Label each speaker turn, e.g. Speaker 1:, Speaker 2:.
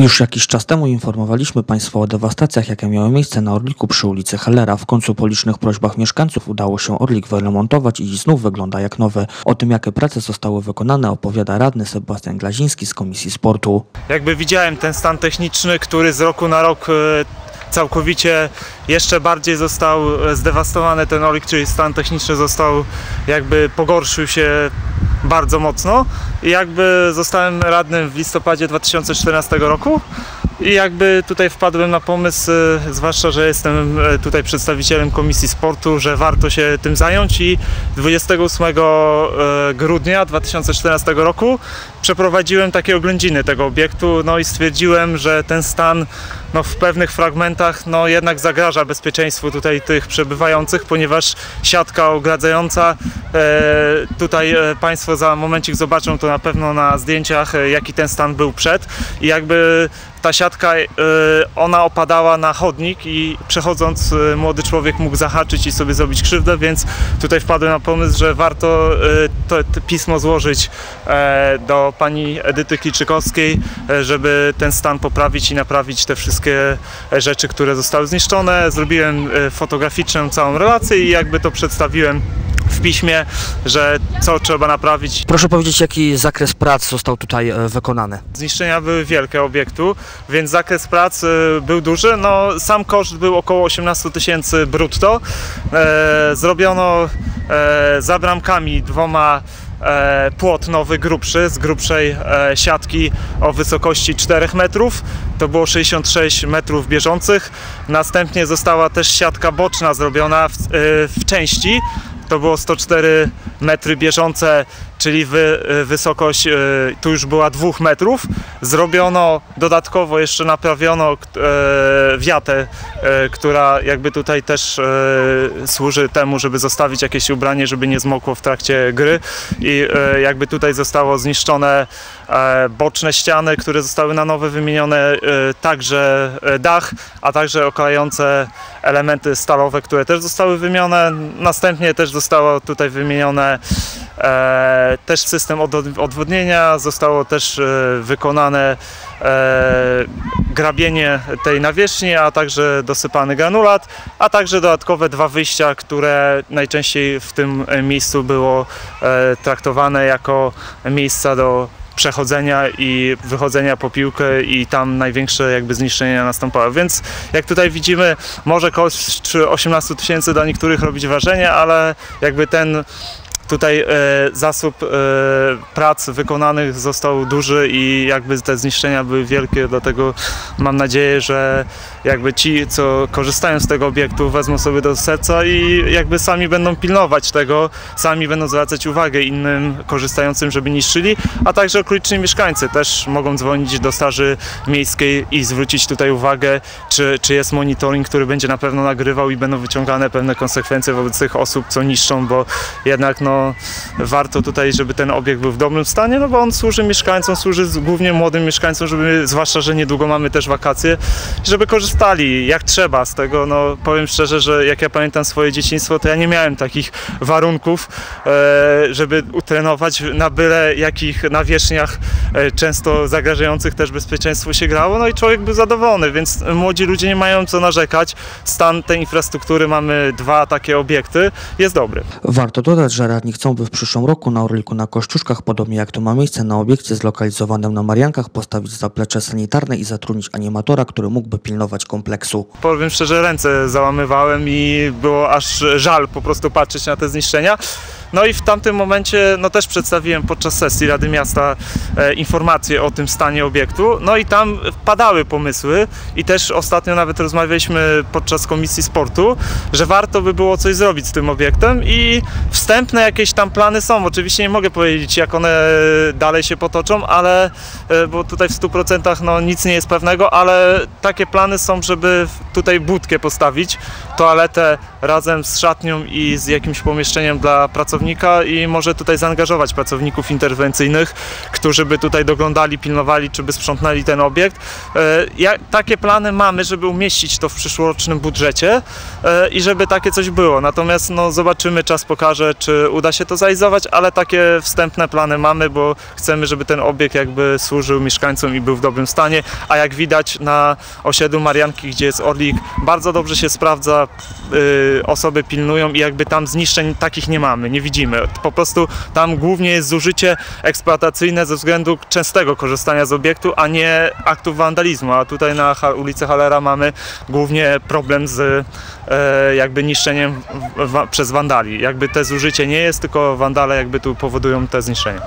Speaker 1: Już jakiś czas temu informowaliśmy Państwa o dewastacjach, jakie miały miejsce na Orliku przy ulicy Hellera. W końcu po licznych prośbach mieszkańców udało się Orlik wyremontować i znów wygląda jak nowy. O tym, jakie prace zostały wykonane, opowiada radny Sebastian Glaziński z Komisji Sportu.
Speaker 2: Jakby widziałem ten stan techniczny, który z roku na rok e, całkowicie jeszcze bardziej został e, zdewastowany ten Orlik, czyli stan techniczny został jakby pogorszył się bardzo mocno. I jakby zostałem radnym w listopadzie 2014 roku i jakby tutaj wpadłem na pomysł, e, zwłaszcza, że jestem e, tutaj przedstawicielem Komisji Sportu, że warto się tym zająć i 28 e, grudnia 2014 roku przeprowadziłem takie oględziny tego obiektu, no i stwierdziłem, że ten stan no, w pewnych fragmentach no, jednak zagraża bezpieczeństwu tutaj tych przebywających, ponieważ siatka ogradzająca, tutaj Państwo za momencik zobaczą to na pewno na zdjęciach, jaki ten stan był przed. I jakby ta siatka, e, ona opadała na chodnik i przechodząc e, młody człowiek mógł zahaczyć i sobie zrobić krzywdę, więc tutaj wpadłem na pomysł, że warto e, to, pismo złożyć e, do pani Edyty Kliczykowskiej, e, żeby ten stan poprawić i naprawić te wszystkie rzeczy, które zostały zniszczone. Zrobiłem e, fotograficzną całą relację i jakby to przedstawiłem w piśmie, że co trzeba naprawić.
Speaker 1: Proszę powiedzieć, jaki zakres prac został tutaj e, wykonany?
Speaker 2: Zniszczenia były wielkie obiektu, więc zakres prac e, był duży. No, sam koszt był około 18 tysięcy brutto. E, zrobiono e, za bramkami dwoma e, płot nowy, grubszy, z grubszej e, siatki o wysokości 4 metrów. To było 66 metrów bieżących. Następnie została też siatka boczna zrobiona w, e, w części. To było 104 metry bieżące, czyli wy, e, wysokość e, tu już była 2 metrów. Zrobiono dodatkowo, jeszcze naprawiono e, wiatę, e, która jakby tutaj też e, służy temu, żeby zostawić jakieś ubranie, żeby nie zmokło w trakcie gry i jakby tutaj zostało zniszczone boczne ściany, które zostały na nowe wymienione, także dach, a także okalające elementy stalowe, które też zostały wymienione. Następnie też zostało tutaj wymienione e, też system od, odwodnienia, zostało też e, wykonane e, grabienie tej nawierzchni, a także dosypany granulat, a także dodatkowe dwa wyjścia, które najczęściej w tym e, miejscu było e, traktowane jako miejsca do przechodzenia i wychodzenia po piłkę i tam największe jakby zniszczenia nastąpały. Więc jak tutaj widzimy, może koszt 18 tysięcy dla niektórych robić wrażenie, ale jakby ten tutaj e, zasób e, prac wykonanych został duży i jakby te zniszczenia były wielkie, dlatego mam nadzieję, że jakby ci, co korzystają z tego obiektu, wezmą sobie do serca i jakby sami będą pilnować tego, sami będą zwracać uwagę innym korzystającym, żeby niszczyli, a także okoliczni mieszkańcy też mogą dzwonić do Straży Miejskiej i zwrócić tutaj uwagę, czy, czy jest monitoring, który będzie na pewno nagrywał i będą wyciągane pewne konsekwencje wobec tych osób, co niszczą, bo jednak no Oh. Warto tutaj, żeby ten obiekt był w dobrym stanie, no bo on służy mieszkańcom, służy głównie młodym mieszkańcom, żeby, zwłaszcza, że niedługo mamy też wakacje, żeby korzystali jak trzeba z tego, no powiem szczerze, że jak ja pamiętam swoje dzieciństwo, to ja nie miałem takich warunków, e, żeby utrenować na byle jakich nawierzchniach e, często zagrażających też bezpieczeństwu się grało, no i człowiek był zadowolony, więc młodzi ludzie nie mają co narzekać, stan tej infrastruktury, mamy dwa takie obiekty, jest dobry.
Speaker 1: Warto dodać, że radni chcą, by w przyszłym roku na Orliku na Kościuszkach, podobnie jak to ma miejsce na obiekcie zlokalizowanym na Mariankach, postawić zaplecze sanitarne i zatrudnić animatora, który mógłby pilnować kompleksu.
Speaker 2: powiem szczerze, ręce załamywałem i było aż żal po prostu patrzeć na te zniszczenia. No i w tamtym momencie no też przedstawiłem podczas sesji Rady Miasta e, informacje o tym stanie obiektu. No i tam padały pomysły i też ostatnio nawet rozmawialiśmy podczas Komisji Sportu, że warto by było coś zrobić z tym obiektem i wstępne jakieś tam plany są. Oczywiście nie mogę powiedzieć jak one dalej się potoczą, ale e, bo tutaj w 100% no nic nie jest pewnego, ale takie plany są, żeby tutaj budkę postawić, toaletę razem z szatnią i z jakimś pomieszczeniem dla pracownika i może tutaj zaangażować pracowników interwencyjnych, którzy by tutaj doglądali, pilnowali, czy by sprzątnęli ten obiekt. E, Ja, takie plany mamy, żeby umieścić to w przyszłorocznym budżecie e, i żeby takie coś było. Natomiast no, zobaczymy, czas pokaże, czy uda się to zrealizować, ale takie wstępne plany mamy, bo chcemy, żeby ten obiekt jakby służył mieszkańcom i był w dobrym stanie, a jak widać na osiedlu Marianki, gdzie jest Orlik, bardzo dobrze się sprawdza, y, osoby pilnują i jakby tam zniszczeń takich nie mamy, nie widzimy. Po prostu tam głównie jest zużycie eksploatacyjne ze względu częstego korzystania z obiektu, a nie aktów wandalizmu, a tutaj na ulicy Halera mamy głównie problem z e, jakby niszczeniem przez wandali. Jakby te zużycie nie jest, tylko wandale jakby tu powodują te zniszczenia.